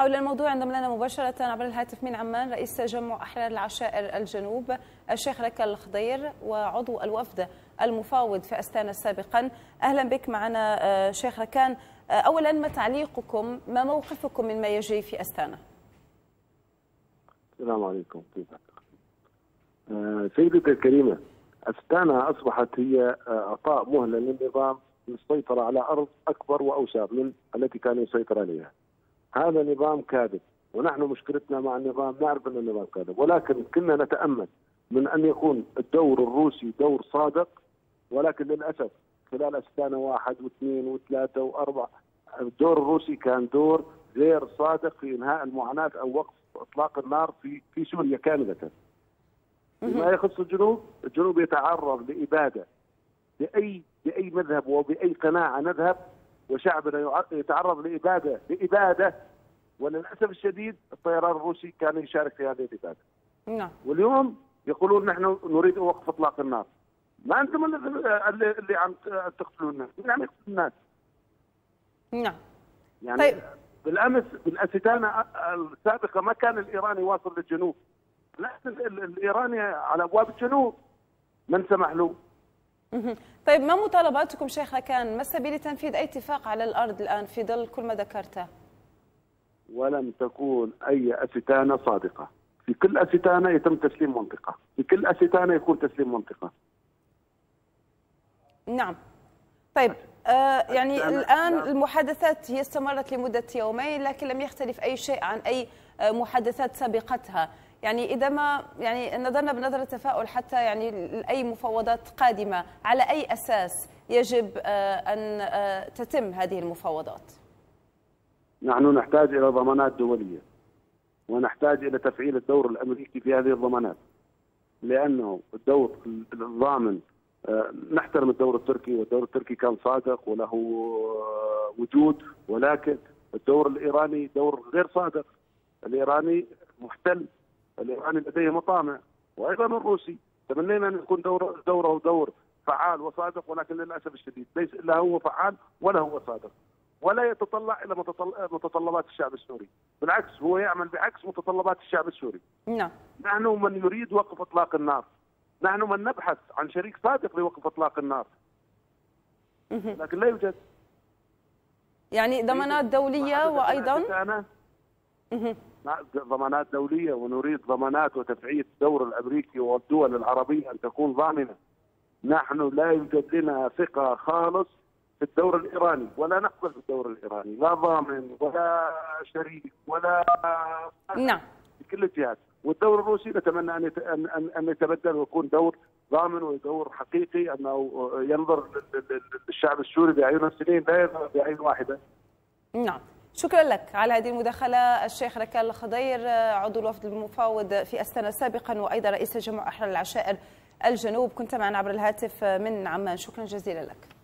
حول الموضوع انضم لنا مباشرة عبر الهاتف من عمان رئيس تجمع أحرار العشائر الجنوب الشيخ ركا الخضير وعضو الوفد المفاوض في أستانا سابقا. أهلا بك معنا شيخ ركان. أولا ما تعليقكم؟ ما موقفكم من ما يجري في أستانا؟ السلام عليكم. كيفك؟ آه سيدتي الكريمة أستانا أصبحت هي أعطاء مهلة للنظام للسيطرة على أرض أكبر وأوسع من التي كان يسيطر عليها. هذا نظام كاذب. ونحن مشكلتنا مع النظام نعرف أن النظام كاذب. ولكن كنا نتأمل من أن يكون الدور الروسي دور صادق. ولكن للأسف خلال أستانا واحد واثنين وثلاثة وأربعة الدور الروسي كان دور غير صادق في إنهاء المعاناة أو وقف إطلاق النار في في سوريا كاملة. فيما يخص الجنوب الجنوب يتعرض لإبادة. بأي بأي مذهب وبأي قناعة نذهب وشعبنا يتعرض لإبادة لإبادة وللأسف الشديد الطيران الروسي كان يشارك في هذه الإبادة. نعم. واليوم يقولون نحن نريد وقف إطلاق النار. ما أنتم اللي, اللي عم تقتلون الناس؟ مين عم يقتل الناس؟ نعم. يعني طيب. بالأمس بالأستانة السابقة ما كان الإيراني واصل للجنوب. لا الإيراني على أبواب الجنوب. من سمح له؟ طيب ما مطالباتكم شيخ كان ما سبيل تنفيذ أي اتفاق على الأرض الآن في ظل كل ما ذكرته؟ ولم تكون أي أستانة صادقة. في كل أستانة يتم تسليم منطقة. في كل أستانة يكون تسليم منطقة. نعم. طيب آه يعني الآن المحادثات هي استمرت لمدة يومين لكن لم يختلف أي شيء عن أي محادثات سابقتها. يعني إذا ما يعني نظرنا بنظرة تفاؤل حتى يعني أي مفاوضات قادمة. على أي أساس يجب أن تتم هذه المفاوضات؟ نحن نحتاج إلى ضمانات دولية ونحتاج إلى تفعيل الدور الأمريكي في هذه الضمانات لأنه الدور الضامن نحترم الدور التركي والدور التركي كان صادق وله وجود ولكن الدور الإيراني دور غير صادق. الإيراني محتل الإيراني لديه مطامع وأيضا الروسي. تمنينا أن يكون دور دوره دور فعال وصادق ولكن للأسف الشديد ليس لا هو فعال ولا هو صادق. ولا يتطلع إلى متطلبات الشعب السوري. بالعكس هو يعمل بعكس متطلبات الشعب السوري. نعم. نحن من يريد وقف إطلاق النار. نحن من نبحث عن شريك صادق لوقف إطلاق النار. لكن لا يوجد. يعني ضمانات دولية وأيضا؟ ضمانات دولية ونريد ضمانات وتفعيل الدور الأمريكي والدول العربية أن تكون ضامنة. نحن لا يوجد لنا ثقة خالص في الدور الإيراني ولا نقبل بالدور الإيراني، لا ضامن ولا شريك ولا نعم. في كل الجهات، والدور الروسي نتمنى أن ان ان يتبدل ويكون دور ضامن ودور حقيقي أنه ينظر للشعب السوري بعيون السنين لا ينظر بعين واحدة. نعم. شكرا لك على هذه المداخلة. الشيخ ركال الخضير عضو الوفد المفاوض في أستنا سابقا وأيضا رئيس تجمع أحرار العشائر الجنوب. كنت معنا عبر الهاتف من عمان. شكرا جزيلا لك.